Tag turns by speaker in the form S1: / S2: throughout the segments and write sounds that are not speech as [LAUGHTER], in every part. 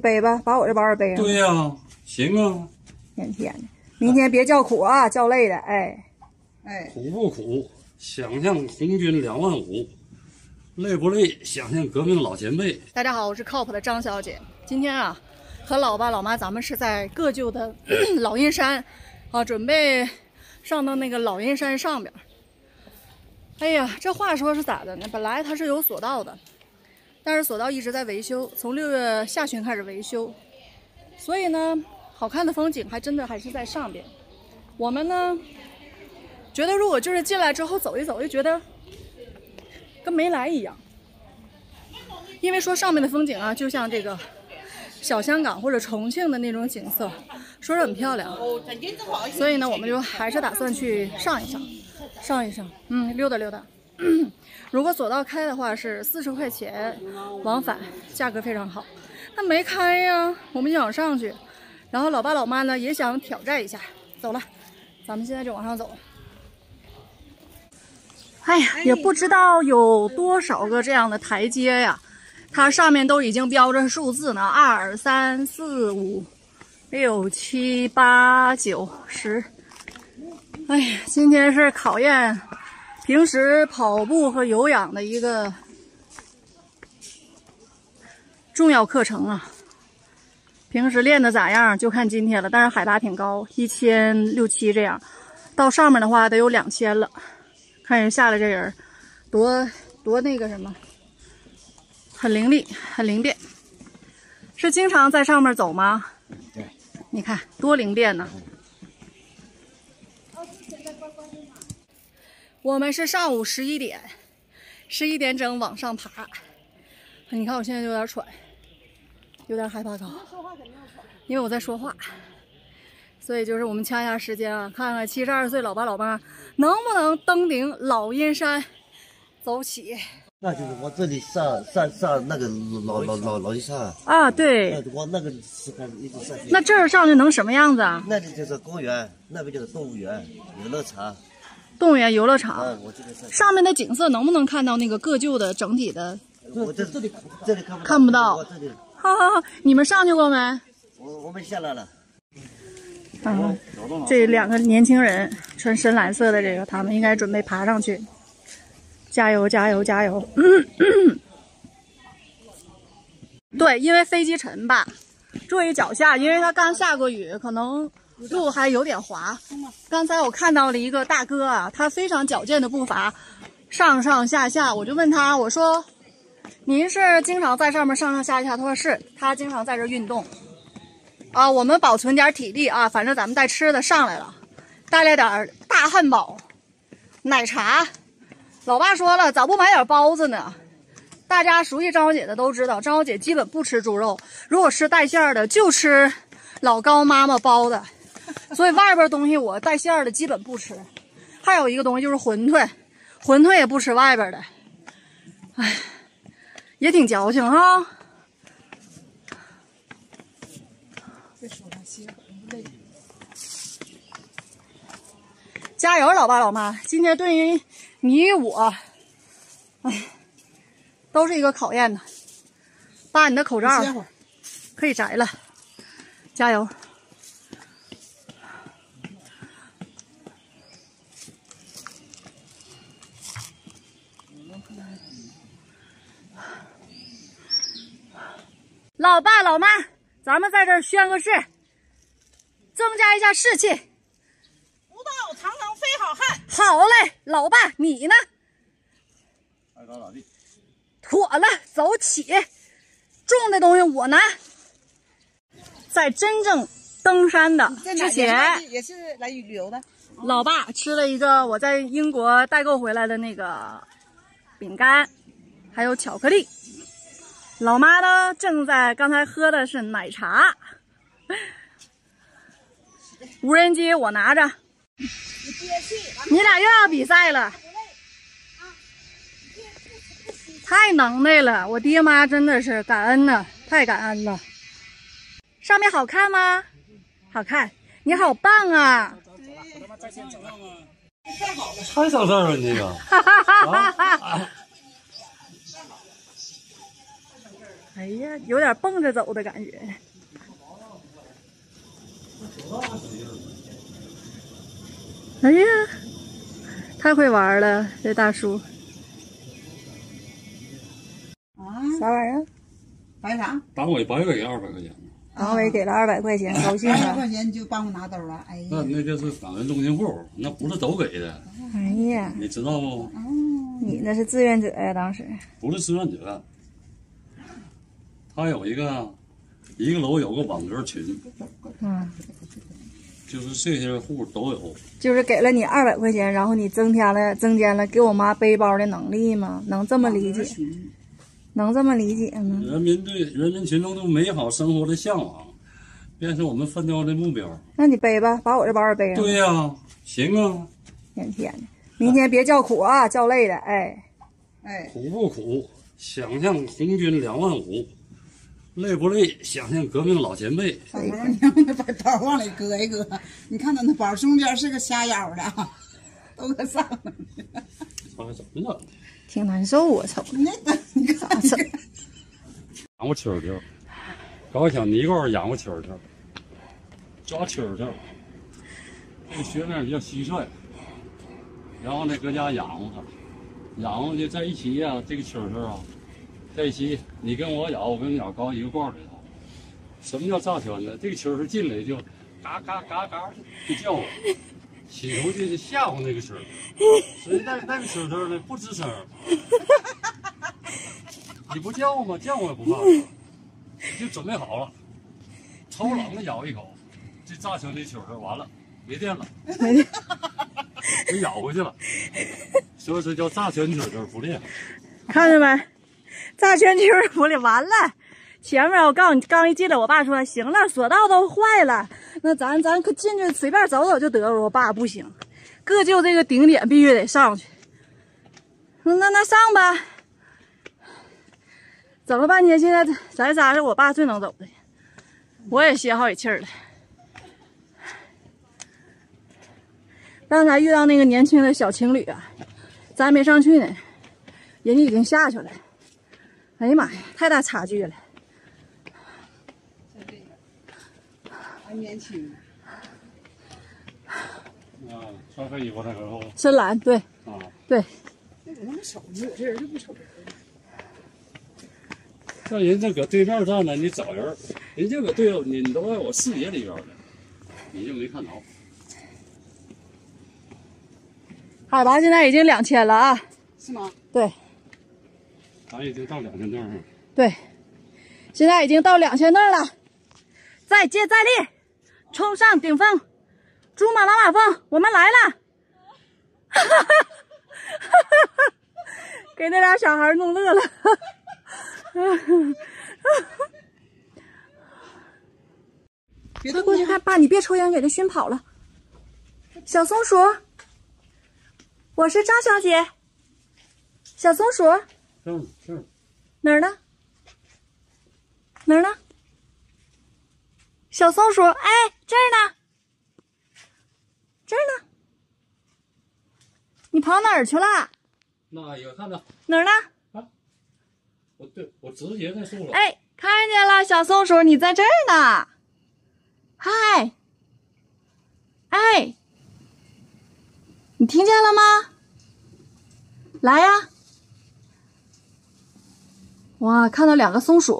S1: 背吧，把我这包也背上。
S2: 对呀、行啊，
S1: 天天的，明天别叫苦啊，叫累的。哎，
S3: 哎，
S2: 苦不苦？想象红军两万五，累不累？想象革命老前辈。
S1: 大家好，我是靠谱的张小姐。今天啊，和老爸老妈咱们是在各旧的 [CLEARS THROAT] 老阴山啊，准备上到那个老阴山上边儿。哎呀，这话说是咋的呢？本来它是有索道的，但是索道一直在维修，从六月下旬开始维修，所以呢，好看的风景还真的还是在上边。我们呢，觉得如果就是进来之后走一走，就觉得跟没来一样。因为说上面的风景啊，就像这个小香港或者重庆的那种景色，说是很漂亮。所以呢，我们就还是打算去上一上，上一上，嗯，溜达溜达。如果索道开的话是四十块钱往返，价格非常好。那没开呀，我们就想上去，然后老爸老妈呢也想挑战一下。走了，咱们现在就往上走。哎呀，也不知道有多少个这样的台阶呀，它上面都已经标着数字呢，二三四五六七八九十。哎呀，今天是考验平时跑步和有氧的一个重要课程啊。平时练的咋样就看今天了，但是海拔挺高，一千六七这样，到上面的话得有两千了。看人下来这人，多多那个什么，很伶俐，很灵便。是经常在上面走吗？
S3: 对。
S1: 你看多灵便呢。我们是上午十一点，十一点整往上爬。你看我现在有点喘，有点害怕高，因为我在说话。所以就是我们掐一下时间啊，看看七十二岁老爸老妈能不能登顶老阴山，走起。
S3: 那就是往这里上上上那个老老老老阴山，
S1: 啊，对，
S3: 那我那个一直上去。
S1: 那这儿上去能什么样子啊？
S3: 那里就是公园，那边就是动物园、游乐场。
S1: 动物园、游乐场，
S3: 上
S1: 上面的景色能不能看到那个各旧的整体的？
S3: 我这这里这里看不
S1: 看不到
S3: 我这里
S1: 哈哈哈，你们上去过没？
S3: 我我们下来了。
S1: 啊，这两个年轻人穿深蓝色的这个，他们应该准备爬上去。加油，加油，加油！嗯嗯、对，因为飞机沉吧，注意脚下，因为它刚下过雨，可能路还有点滑。刚才我看到了一个大哥啊，他非常矫健的步伐，上上下下，我就问他，我说：“您是经常在上面上上下下？”他说是，他经常在这运动。啊，我们保存点体力啊，反正咱们带吃的上来了，带来点大汉堡、奶茶。老爸说了，咋不买点包子呢？大家熟悉张小姐的都知道，张小姐基本不吃猪肉，如果吃带馅的，就吃老高妈妈包的。[LAUGHS] 所以外边东西我带馅儿的基本不吃。还有一个东西就是馄饨，馄饨也不吃外边的。哎，也挺矫情哈。加油，老爸老妈！今天对于你我，哎，都是一个考验呢。爸，你的口罩可以摘了，加油！老爸老妈，咱们在这儿宣个誓，增加一下士气。
S4: 不到长城非好汉。
S1: 好嘞，老爸，你呢？
S2: 爱咋咋地。
S1: 妥了，走起！重的东西我拿。在真正登山的之前，
S4: 也是来旅游的。
S1: 老爸吃了一个我在英国代购回来的那个饼干，还有巧克力。老妈呢，正在刚才喝的是奶茶。无人机我拿着。你俩又要比赛了，太能耐了！我爹妈真的是感恩呐，太感恩了。上面好看吗？好看，你好棒啊！
S2: 太上事儿了，你这个。
S1: 哎呀，有点蹦着走的感觉。哎呀，太会玩了，这大叔。
S4: 啊，
S1: 啥玩意儿？
S4: 白啥？
S2: 党委白给二百块钱，
S1: 党委给了二百块钱，高兴
S4: 二百。块钱你就帮我拿兜了，哎
S2: 那
S4: 呀，
S2: 那就是党员中心户，那不是都给的，
S1: 哎呀，
S2: 你知道不？
S1: 你那是志愿者呀，当时。
S2: 不是志愿者，他有一个一个楼有个网格群，
S1: 嗯，
S2: 就是这些户都有。
S1: 就是给了你二百块钱，然后你增添了增加了给我妈背包的能力吗？能这么理解？能这么理解吗？
S2: 人民对人民群众对美好生活的向往，便是我们奋斗的目标。
S1: 那你背吧，把我这包也背上。
S2: 对呀、行啊，
S1: 天天的，明天别叫苦啊，叫累的。哎，
S4: 哎，
S2: 苦不苦？想象红军两万五，累不累？想想革命老前辈。
S4: 小头，你把包往里搁一搁，你看他那包中间是个瞎腰的啊，都搁上了。
S2: 他怎么整的？
S1: 挺难受啊，瞅着。
S4: 那个你看
S1: 咋整？
S2: 养过蛐蛐，搞小泥沟养过蛐蛐，抓蛐蛐。这个学名叫蟋蟀，然后呢，搁家养活它，养活就在一起呀、这个蛐蛐啊，在一起，你跟我咬，我跟你咬，搞一个罐里头。什么叫炸圈呢？这个蛐蛐进来就嘎嘎嘎嘎就叫唤，起头就是吓唬那个蛐儿，所以那那个蛐蛐呢不吱声。你不叫吗？叫我也不怕。就准备好了，抽冷的咬一口，这炸成这球儿完了，没电了，
S1: 没电，
S2: 给咬回去了。所以说叫炸圈蛐儿不厉害。
S1: 看见没？炸圈圈不里完了。前面我告诉你，刚一进来，我爸说行了，索道都坏了，那咱咱可进去随便走走就得了。我爸不行，各就这个顶点必须得上去。那那上吧。走了半天，现在咱仨是我爸最能走的，我也歇好几气儿了。刚才遇到那个年轻的小情侣啊，咱还没上去呢，人家已经下去了。哎呀妈呀，太大差距了！
S4: 还年轻，
S2: 啊，穿黑衣服那时候
S1: 深蓝，对
S2: 啊，
S1: 对，
S4: 这怎么瞅你？这人就不瞅人。
S2: 那人家搁对面站着，你找人，人家搁对你你都在我视野里边了，你就没看着。
S1: 海拔现在已经两千了啊！
S4: 是吗？
S1: 对
S2: 咱已经到两千多了，
S1: 对，现在已经到两千凳了，再接再厉，冲上顶峰，珠穆朗玛峰，我们来了！哈哈哈哈哈！给那俩小孩弄乐了。[LAUGHS]
S4: 别
S1: 快过去看，爸，你别抽烟，给他熏跑了。小松鼠，我是张小姐。小松鼠哪儿呢？哪儿呢？小松鼠，哎，这儿呢，这儿呢。你跑哪儿去了？
S2: 那有看到，
S1: 哪儿呢？
S2: 我对我直接在树上。
S1: 哎，看见了，小松鼠，你在这儿呢。嗨，哎，你听见了吗？来呀！哇，看到两个松鼠。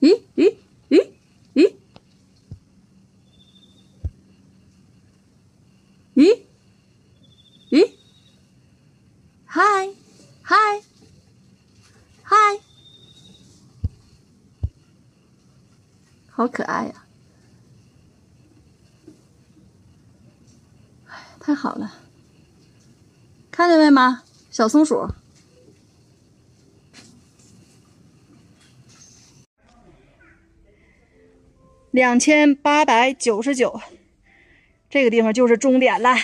S1: 咦咦咦咦咦咦！嗨，嗨，嗨，好可爱呀、哎，太好了，看见没吗？小松鼠。两千八百九十九，这个地方就是终点了，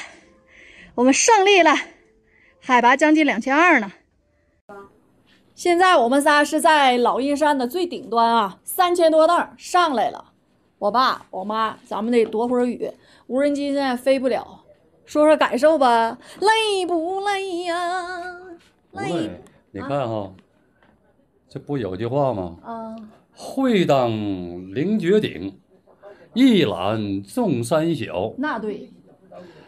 S1: 我们胜利了。海拔将近两千二呢。现在我们仨是在老阴山的最顶端啊，三千多凳上来了。我爸、我妈，咱们得躲会儿雨，无人机现在飞不了。说说感受吧，累不累呀？
S2: 不累，你看哈，这不有句话吗？
S1: 啊，
S2: 会当凌绝顶，一览众山小。
S1: 那对，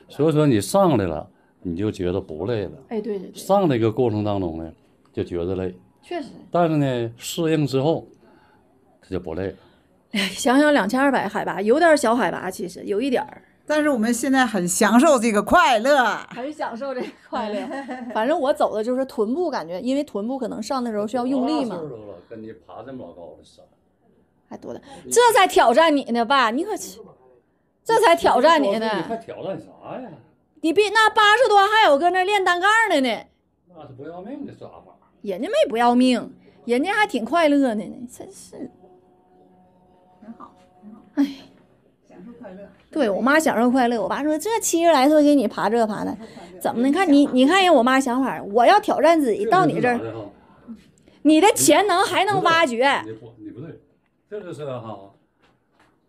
S2: 所以说你上来了，你就觉得不累了。
S1: 哎，对对对，
S2: 上这个过程当中呢，就觉得累，
S1: 确实。
S2: 但是呢，适应之后，它就不累了。
S1: 哎，想想两千二百海拔，有点小海拔，其实有一点儿，
S4: 但是我们现在很享受这个快乐。
S1: 很享受这个快乐。[LAUGHS] 反正我走的就是臀部，感觉因为臀部可能上的时候需要用力嘛
S2: 跟你爬这么老高的山，
S1: 还多的，这才挑战你呢，爸，你可去，这才挑战你
S2: 你还
S1: 呢。
S2: 挑战啥呀？
S1: 你比那八十多还有搁那练单杠的呢，
S2: 那是不要命的抓法。
S1: 人家没不要命，人家还挺快乐的呢，真是。
S4: 很好，很好，
S1: 哎，
S4: 享受快乐。
S1: 对我妈享受快乐，我爸说这七十来岁给你爬这爬那，怎么的？你看你，你看人我妈想法，我要挑战自己，到你这儿，你的潜能还能挖掘。
S2: 你不，你不对，这就是哈，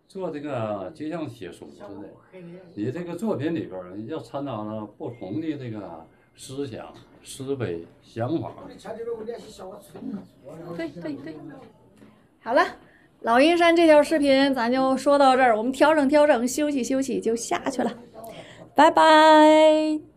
S2: 做这个就像写书似的，你这个作品里边儿要掺杂了不同的这个思想、思维、想法。
S1: 对对对，好了，老鹰山这条视频咱就说到这儿，我们调整调整，休息休息就下去了，拜拜。